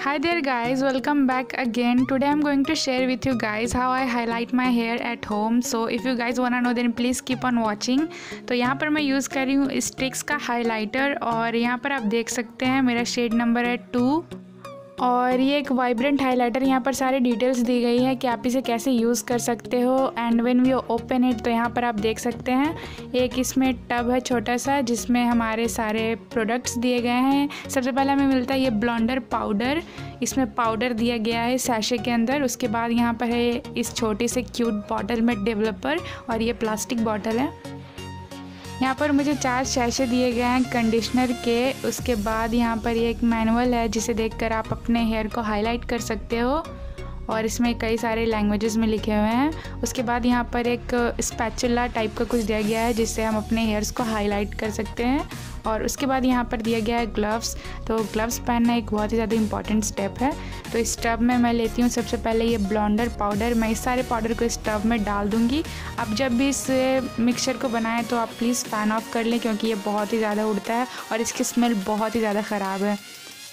Hi there guys, welcome back again. Today I'm going to share with you guys how I highlight my hair at home. So if you guys wanna know then please keep on watching. तो यहाँ पर मैं use कर रही हूँ strix का highlighter और यहाँ पर आप देख सकते हैं मेरा शेड नंबर है टू और ये एक वाइब्रेंट हाइलाइटर यहाँ पर सारी डिटेल्स दी गई है कि आप इसे कैसे यूज़ कर सकते हो। And when we open it तो यहाँ पर आप देख सकते हैं, एक इसमें टब है छोटा सा, जिसमें हमारे सारे प्रोडक्ट्स दिए गए हैं। सबसे पहले हमें मिलता है ये ब्लॉन्डर पाउडर इसमें पाउडर दिया गया है सैशे के अंदर। उसके बाद यहाँ पर है इस छोटी से क्यूट बॉटल में डेवलपर और ये प्लास्टिक बॉटल है। यहाँ पर मुझे चार शैशे दिए गए हैं कंडीशनर के, उसके बाद यहाँ पर ये एक मैनुअल है, जिसे देखकर आप अपने हेयर को हाईलाइट कर सकते हो, और इसमें कई सारे लैंग्वेजेस में लिखे हुए हैं। उसके बाद यहाँ पर एक स्पैचुला टाइप का कुछ दिया गया है, जिससे हम अपने हेयर्स को हाईलाइट कर सकते हैं और उसके बाद यहाँ पर दिया गया है ग्लव्स तो ग्लव्स पहनना एक बहुत ही ज़्यादा इंपॉर्टेंट स्टेप है। तो इस टब में मैं लेती हूँ सबसे पहले ये ब्लॉन्डर पाउडर मैं इस सारे पाउडर को इस टब में डाल दूँगी। अब जब भी इस मिक्सचर को बनाएँ तो आप प्लीज़ फ़ैन ऑफ़ कर लें क्योंकि ये बहुत ही ज़्यादा उड़ता है और इसकी स्मेल बहुत ही ज़्यादा ख़राब है।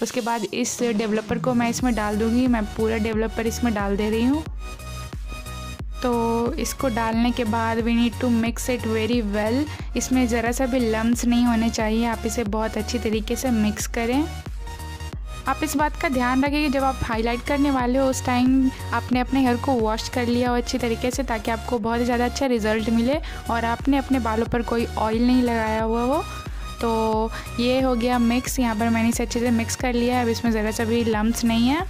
उसके बाद इस डेवलपर को मैं इसमें डाल दूँगी। मैं पूरा डेवलपर इसमें डाल दे रही हूँ। तो इसको डालने के बाद we need to mix it very well इसमें ज़रा सा भी लम्स नहीं होने चाहिए, आप इसे बहुत अच्छी तरीके से मिक्स करें। आप इस बात का ध्यान रखें कि जब आप हाईलाइट करने वाले हो, उस टाइम आपने अपने हेयर को वॉश कर लिया हो अच्छी तरीके से ताकि आपको बहुत ज़्यादा अच्छा रिज़ल्ट मिले और आपने अपने बालों पर कोई ऑयल नहीं लगाया हुआ हो। तो ये हो गया मिक्स यहाँ पर मैंने इसे अच्छे से मिक्स कर लिया है, अब इसमें ज़रा सा भी लम्स नहीं है।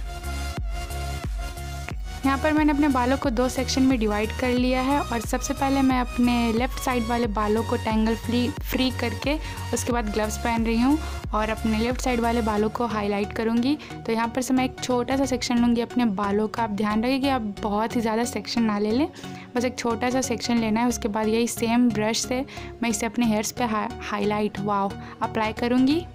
यहाँ पर मैंने अपने बालों को दो सेक्शन में डिवाइड कर लिया है और सबसे पहले मैं अपने लेफ़्ट साइड वाले बालों को टेंगल फ्री फ्री करके उसके बाद ग्लव्स पहन रही हूँ और अपने लेफ़्ट साइड वाले बालों को हाईलाइट करूँगी। तो यहाँ पर से मैं एक छोटा सा सेक्शन लूँगी अपने बालों का। आप ध्यान रखें कि आप बहुत ही ज़्यादा सेक्शन ना ले लें। बस एक छोटा सा सेक्शन लेना है। उसके बाद यही सेम ब्रश से मैं इसे अपने हेयर्स पे हाईलाइट वाव अप्लाई करूँगी।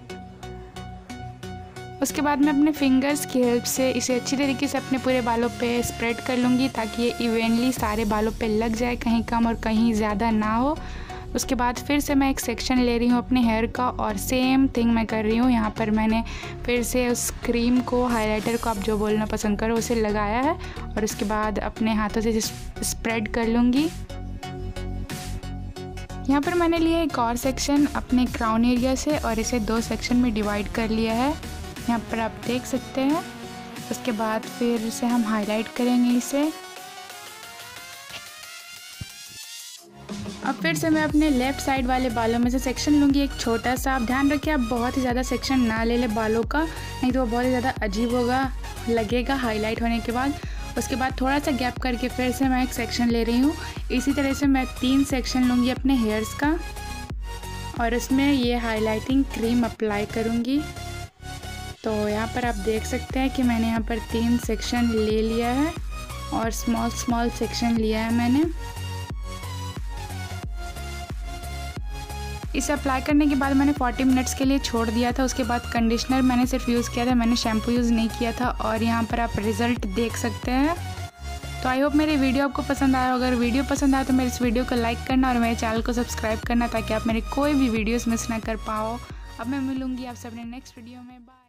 उसके बाद मैं अपने फिंगर्स की हेल्प से इसे अच्छी तरीके से अपने पूरे बालों पे स्प्रेड कर लूँगी ताकि ये इवेंटली सारे बालों पे लग जाए, कहीं कम और कहीं ज़्यादा ना हो। उसके बाद फिर से मैं एक सेक्शन ले रही हूँ अपने हेयर का और सेम थिंग मैं कर रही हूँ। यहाँ पर मैंने फिर से उस क्रीम को हाइलाइटर को आप जो बोलना पसंद करो उसे लगाया है और उसके बाद अपने हाथों से स्प्रेड कर लूँगी। यहाँ पर मैंने लिया एक और सेक्शन अपने क्राउन एरिया से और इसे दो सेक्शन में डिवाइड कर लिया है। यहाँ पर आप देख सकते हैं। उसके बाद फिर से हम हाईलाइट करेंगे इसे। अब फिर से मैं अपने लेफ़्ट साइड वाले बालों में से सेक्शन लूँगी। एक छोटा सा, आप ध्यान रखिए, आप बहुत ही ज़्यादा सेक्शन ना ले ले बालों का, नहीं तो वो बहुत ही ज़्यादा अजीब होगा, लगेगा हाईलाइट होने के बाद। उसके बाद थोड़ा सा गैप करके फिर से मैं एक सेक्शन ले रही हूँ। इसी तरह से मैं तीन सेक्शन लूँगी अपने हेयर्स का। और उसमें ये हाईलाइटिंग क्रीम अप्लाई करूँगी। तो यहाँ पर आप देख सकते हैं कि मैंने यहाँ पर तीन सेक्शन ले लिया है और स्मॉल स्मॉल सेक्शन लिया है मैंने। इसे अप्लाई करने के बाद मैंने 40 मिनट्स के लिए छोड़ दिया था। उसके बाद कंडीशनर मैंने सिर्फ़ यूज़ किया था, मैंने शैम्पू यूज़ नहीं किया था और यहाँ पर आप रिज़ल्ट देख सकते हैं। तो आई होप मेरी वीडियो आपको पसंद आया अगर वीडियो पसंद आया तो मेरे इस वीडियो को लाइक करना और मेरे चैनल को सब्सक्राइब करना ताकि आप मेरे कोई भी वीडियोज़ मिस ना कर पाओ। अब मैं मिलूँगी आप सबने नेक्स्ट वीडियो में। बाय